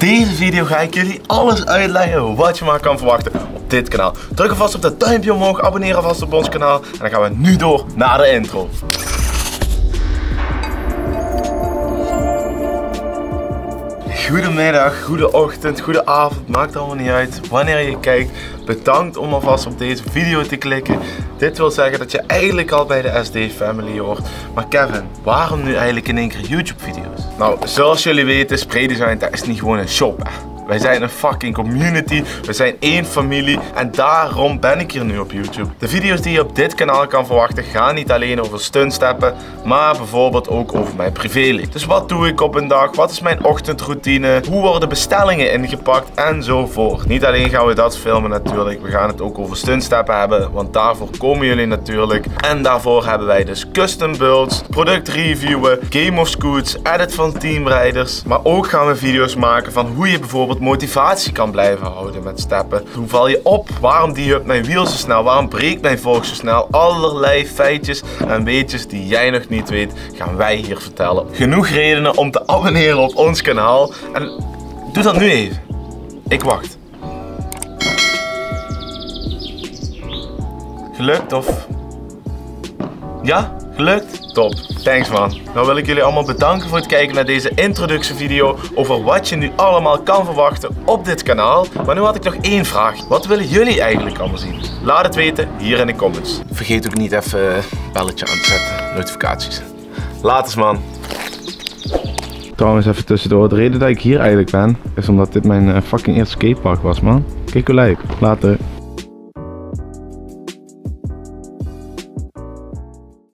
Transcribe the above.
deze video ga ik jullie alles uitleggen wat je maar kan verwachten op dit kanaal. Druk alvast op dat duimpje omhoog, abonneer alvast op ons kanaal en dan gaan we nu door naar de intro. Goedemiddag, goede ochtend, goede avond, maakt allemaal niet uit wanneer je kijkt. Bedankt om alvast op deze video te klikken. Dit wil zeggen dat je eigenlijk al bij de SD Family hoort. Maar Kevin, waarom nu eigenlijk in één keer YouTube video's? Nou, zoals jullie weten, Spraydesign dat is niet gewoon een shop. Wij zijn een fucking community, we zijn één familie en daarom ben ik hier nu op YouTube. De video's die je op dit kanaal kan verwachten gaan niet alleen over stuntsteppen, maar bijvoorbeeld ook over mijn privéleven. Dus wat doe ik op een dag, wat is mijn ochtendroutine, hoe worden bestellingen ingepakt enzovoort. Niet alleen gaan we dat filmen natuurlijk, we gaan het ook over stuntsteppen hebben, want daarvoor komen jullie natuurlijk. En daarvoor hebben wij dus custom builds, product reviewen, game of scoots, edit van teamrijders, maar ook gaan we video's maken van hoe je bijvoorbeeld motivatie kan blijven houden met steppen. Hoe val je op? Waarom die up mijn wiel zo snel? Waarom breekt mijn volk zo snel? Allerlei feitjes en weetjes die jij nog niet weet, gaan wij hier vertellen. Genoeg redenen om te abonneren op ons kanaal. En doe dat nu even. Ik wacht. Gelukt of? Ja? Gelukt? Top. Thanks man. Nou wil ik jullie allemaal bedanken voor het kijken naar deze introductievideo over wat je nu allemaal kan verwachten op dit kanaal. Maar nu had ik nog één vraag. Wat willen jullie eigenlijk allemaal zien? Laat het weten hier in de comments. Vergeet ook niet even een belletje aan te zetten. Notificaties. Laters man. Trouwens, even tussendoor. De reden dat ik hier eigenlijk ben, is omdat dit mijn eh, fucking eerste skatepark was, man. Kijk hoe lijp. Later.